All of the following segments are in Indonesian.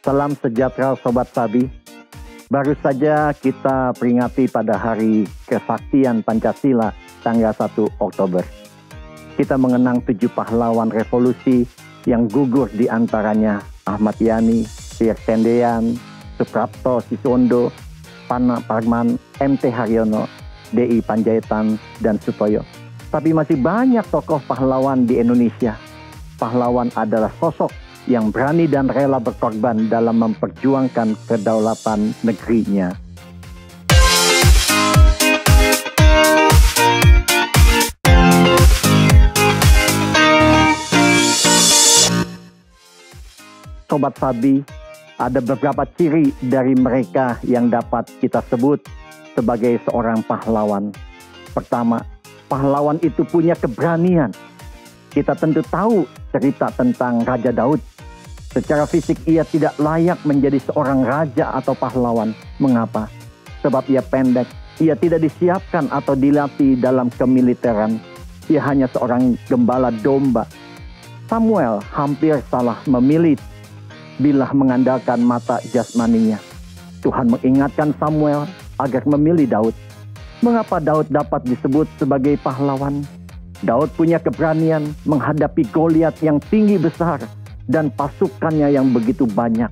Salam sejahtera Sobat Sabi. Baru saja kita peringati pada hari kesaktian Pancasila tanggal 1 Oktober. Kita mengenang tujuh pahlawan revolusi yang gugur di antaranya Ahmad Yani, Sir Tendean, Suprapto Sisondo, Pana Parman, MT Haryono, DI Panjaitan, dan Sutoyo. Tapi masih banyak tokoh pahlawan di Indonesia. Pahlawan adalah sosok yang berani dan rela berkorban dalam memperjuangkan kedaulatan negerinya. Sobat Sabi, ada beberapa ciri dari mereka yang dapat kita sebut sebagai seorang pahlawan. Pertama, pahlawan itu punya keberanian. Kita tentu tahu cerita tentang Raja Daud. Secara fisik ia tidak layak menjadi seorang raja atau pahlawan. Mengapa? Sebab ia pendek, ia tidak disiapkan atau dilatih dalam kemiliteran. Ia hanya seorang gembala domba. Samuel hampir salah memilih bila mengandalkan mata jasmaninya. Tuhan mengingatkan Samuel agar memilih Daud. Mengapa Daud dapat disebut sebagai pahlawan? Daud punya keberanian menghadapi Goliat yang tinggi besar dan pasukannya yang begitu banyak.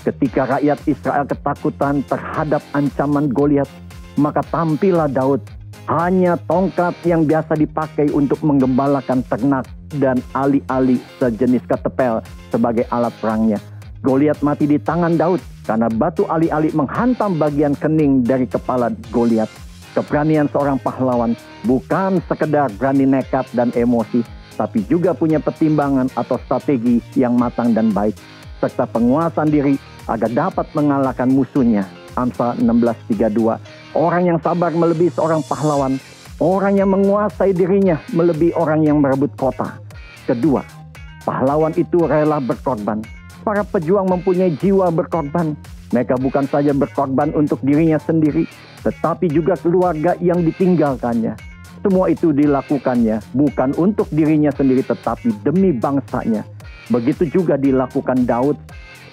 Ketika rakyat Israel ketakutan terhadap ancaman Goliat, maka tampillah Daud hanya tongkat yang biasa dipakai untuk menggembalakan ternak dan ali-ali sejenis ketepel sebagai alat perangnya. Goliat mati di tangan Daud karena batu ali-ali menghantam bagian kening dari kepala Goliat. Keberanian seorang pahlawan bukan sekedar berani nekat dan emosi, tapi juga punya pertimbangan atau strategi yang matang dan baik, serta penguasaan diri agar dapat mengalahkan musuhnya. Amsal 16:32. Orang yang sabar melebihi seorang pahlawan, orang yang menguasai dirinya melebihi orang yang merebut kota. Kedua, pahlawan itu rela berkorban para pejuang mempunyai jiwa berkorban. Mereka bukan saja berkorban untuk dirinya sendiri, tetapi juga keluarga yang ditinggalkannya. Semua itu dilakukannya bukan untuk dirinya sendiri, tetapi demi bangsanya. Begitu juga dilakukan Daud.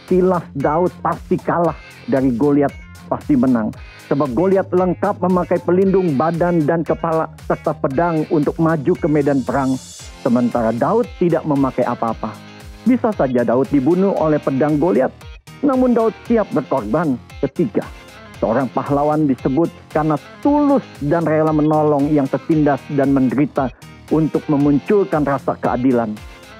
Silas Daud pasti kalah dari Goliat, pasti menang. Sebab Goliat lengkap memakai pelindung badan dan kepala serta pedang untuk maju ke medan perang. Sementara Daud tidak memakai apa-apa bisa saja Daud dibunuh oleh pedang Goliat, namun Daud siap berkorban. Ketiga, seorang pahlawan disebut karena tulus dan rela menolong yang tertindas dan menderita untuk memunculkan rasa keadilan.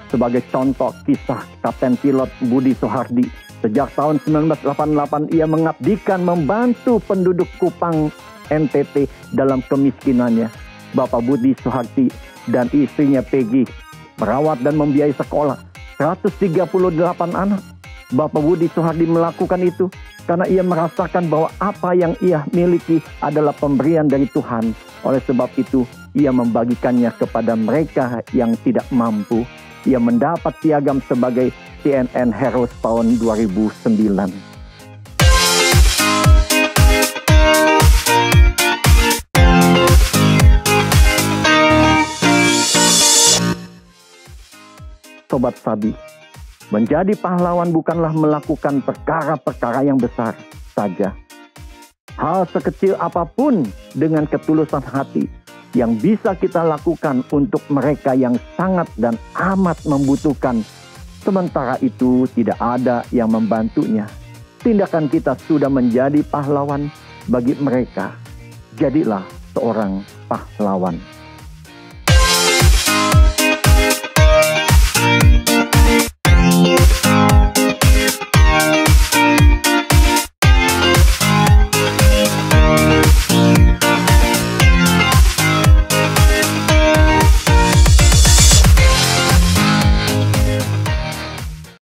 Sebagai contoh kisah Kapten Pilot Budi Soehardi, sejak tahun 1988 ia mengabdikan membantu penduduk Kupang NTT dalam kemiskinannya. Bapak Budi Soehardi dan istrinya Peggy merawat dan membiayai sekolah 138 anak. Bapak Budi Soehardi melakukan itu karena ia merasakan bahwa apa yang ia miliki adalah pemberian dari Tuhan. Oleh sebab itu, ia membagikannya kepada mereka yang tidak mampu. Ia mendapat piagam sebagai CNN Heroes tahun 2009. Sobat Sabi. Menjadi pahlawan bukanlah melakukan perkara-perkara yang besar saja. Hal sekecil apa pun dengan ketulusan hati yang bisa kita lakukan untuk mereka yang sangat dan amat membutuhkan. Sementara itu tidak ada yang membantunya. Tindakan kita sudah menjadi pahlawan bagi mereka. Jadilah seorang pahlawan.